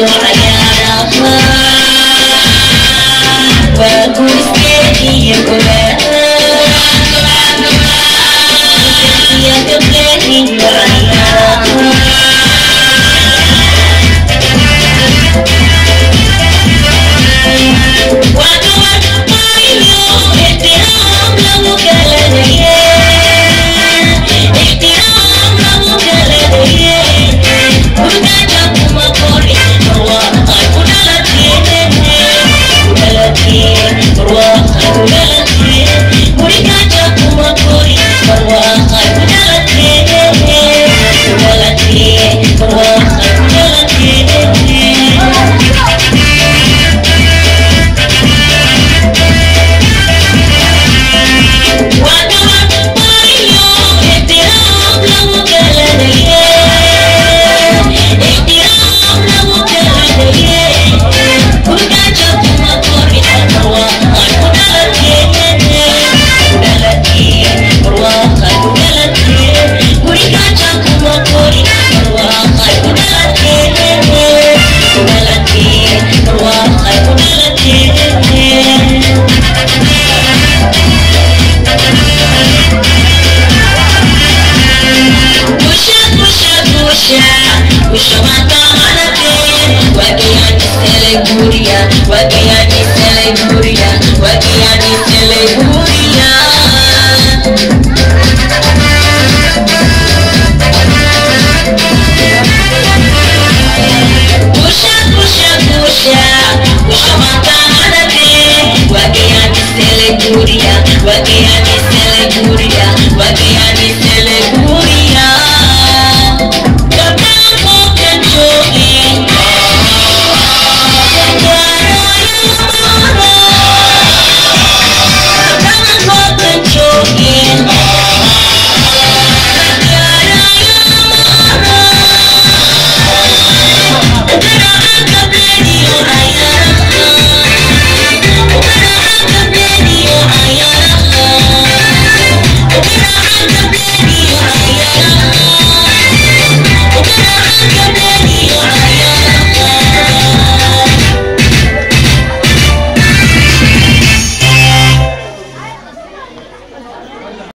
wanna get out of love You. Guria, wagiyani sele guria, wagiyani